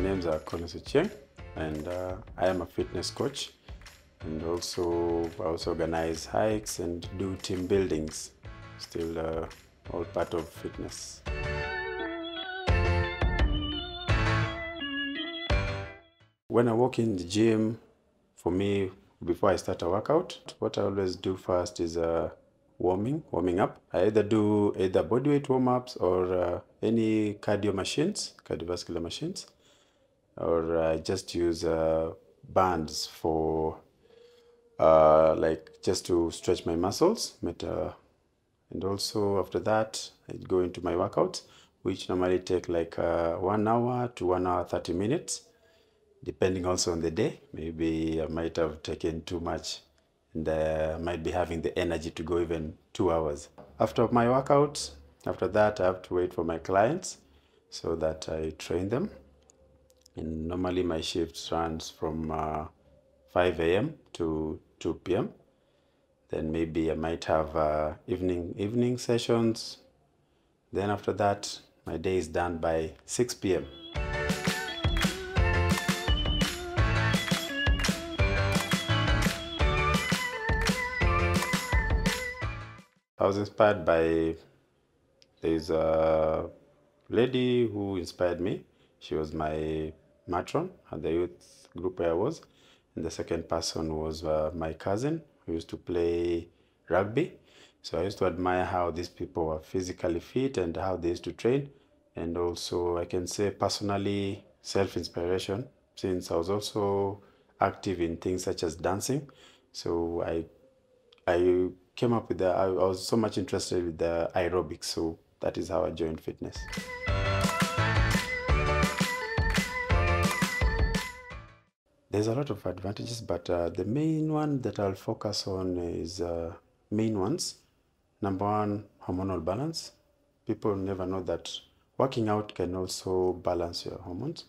name's uh, Collins Ochieng, and uh, I am a fitness coach. And also, I also organize hikes and do team buildings. Still, uh, all part of fitness. When I walk in the gym, for me, before I start a workout, what I always do first is uh, warming, warming up. I either do either bodyweight warm ups or uh, any cardio machines, cardiovascular machines, or I just use uh, bands for uh, like just to stretch my muscles. But, uh, and also after that, I go into my workouts, which normally take like uh, one hour to one hour, 30 minutes depending also on the day. Maybe I might have taken too much and uh, might be having the energy to go even two hours. After my workout, after that, I have to wait for my clients so that I train them. And normally my shift runs from uh, 5 a.m. to 2 p.m. Then maybe I might have uh, evening evening sessions. Then after that, my day is done by 6 p.m. I was inspired by there's a lady who inspired me. She was my matron at the youth group where I was. And the second person was uh, my cousin who used to play rugby. So I used to admire how these people were physically fit and how they used to train. And also, I can say personally, self inspiration, since I was also active in things such as dancing. So I I came up with the, I was so much interested with the aerobics, so that is how I joined fitness. There's a lot of advantages, but uh, the main one that I'll focus on is uh, main ones. Number one, hormonal balance. People never know that working out can also balance your hormones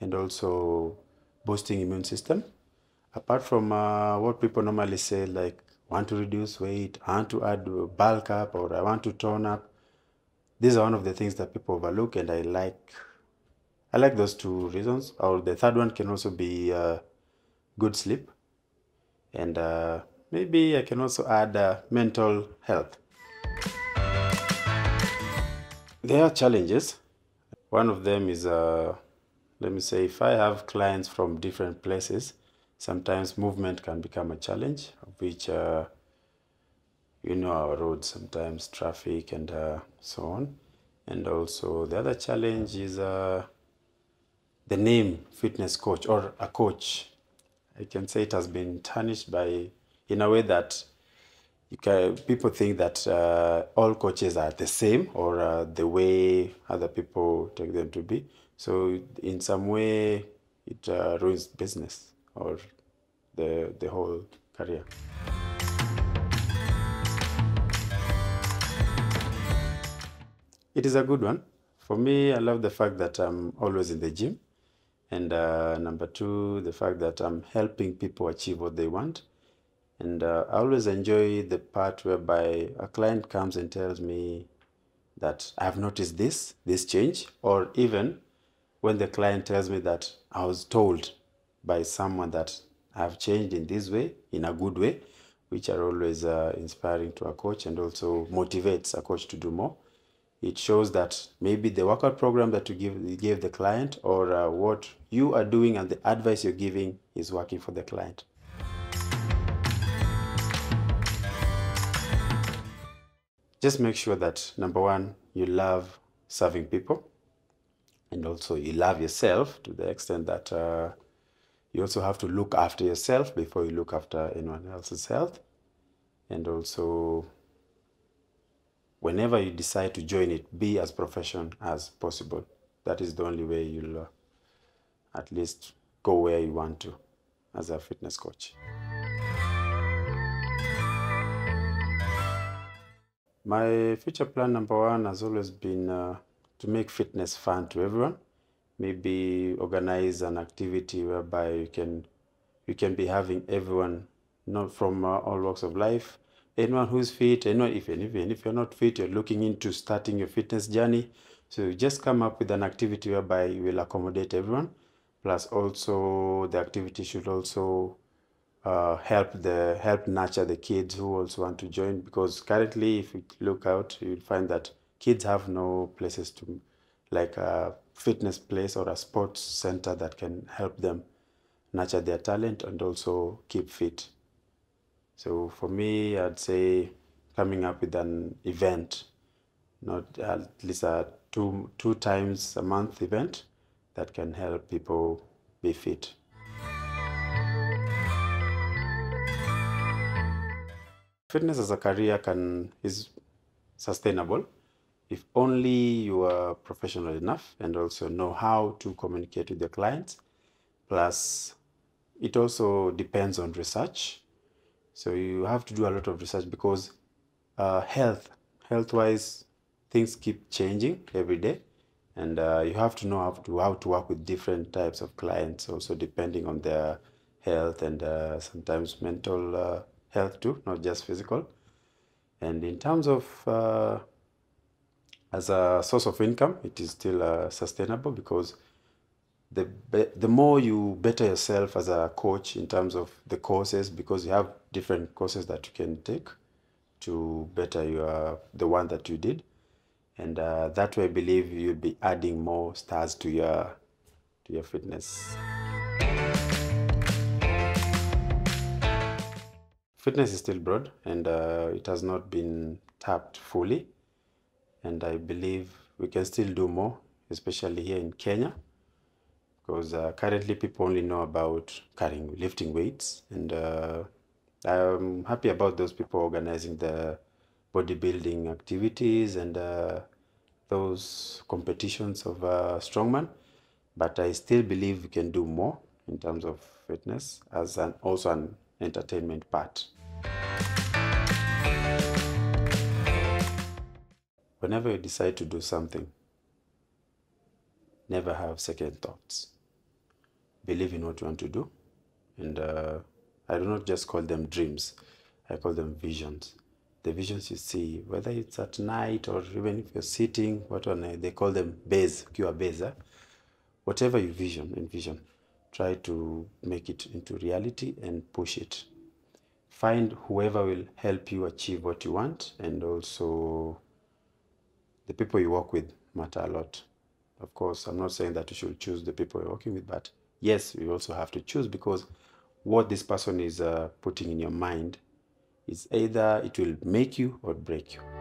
and also boosting immune system. Apart from uh, what people normally say, like want to reduce weight, I want to add bulk up, or I want to tone up. These are one of the things that people overlook, and I like. I like those two reasons. Or the third one can also be uh, good sleep, and uh, maybe I can also add uh, mental health. There are challenges. One of them is, uh, let me say, if I have clients from different places, sometimes movement can become a challenge, which uh, you know our roads sometimes traffic and uh, so on. And also the other challenge is the name fitness coach or a coach. I can say it has been tarnished by in a way that you can, people think that uh, all coaches are the same or uh, the way other people take them to be. So in some way, it uh, ruins business or the the whole career. It is a good one. For me, I love the fact that I'm always in the gym. And uh, number two, the fact that I'm helping people achieve what they want. And uh, I always enjoy the part whereby a client comes and tells me that I've noticed this, this change, or even when the client tells me that I was told by someone that I've changed in this way, in a good way, which are always uh, inspiring to a coach and also motivates a coach to do more. It shows that maybe the workout program that you give gave the client or uh, what you are doing and the advice you're giving is working for the client. Just make sure that number one, you love serving people and also you love yourself to the extent that uh, you also have to look after yourself before you look after anyone else's health. And also, whenever you decide to join it, be as professional as possible. That is the only way you'll uh, at least go where you want to as a fitness coach. My future plan number one has always been uh, to make fitness fun to everyone. Maybe organize an activity whereby you can you can be having everyone, not from uh, all walks of life, anyone who's fit, anyone if even if you're not fit, you're looking into starting your fitness journey. So you just come up with an activity whereby you will accommodate everyone. Plus, also the activity should also uh, help the help nurture the kids who also want to join. Because currently, if you look out, you'll find that kids have no places to, like a fitness place or a sports center that can help them nurture their talent and also keep fit. So for me, I'd say coming up with an event, not at least a two two times a month event that can help people be fit. Fitness as a career can is sustainable if only you are professional enough and also know how to communicate with your clients. Plus, it also depends on research. So you have to do a lot of research because uh, health, health-wise, things keep changing every day, and uh, you have to know how to how to work with different types of clients, also depending on their health and uh, sometimes mental uh, health too, not just physical. And in terms of uh, as a source of income, it is still uh, sustainable because the be- the more you better yourself as a coach in terms of the courses, because you have different courses that you can take to better your the one that you did, and uh, that way I believe you'll be adding more stars to your to your fitness. Fitness is still broad and uh, it has not been tapped fully. And I believe we can still do more, especially here in Kenya, because uh, currently people only know about carrying, lifting weights, and uh, I'm happy about those people organizing the bodybuilding activities and uh, those competitions of uh, strongman. But I still believe we can do more in terms of fitness as an also an entertainment part. Whenever you decide to do something, never have second thoughts. Believe in what you want to do. And uh, I do not just call them dreams, I call them visions. The visions you see, whether it's at night or even if you're sitting, what one they call them base, pure base. eh? Whatever you vision, envision, try to make it into reality and push it. Find whoever will help you achieve what you want and also the people you work with matter a lot. Of course, I'm not saying that you should choose the people you're working with, but yes, you also have to choose because what this person is uh, putting in your mind is either it will make you or break you.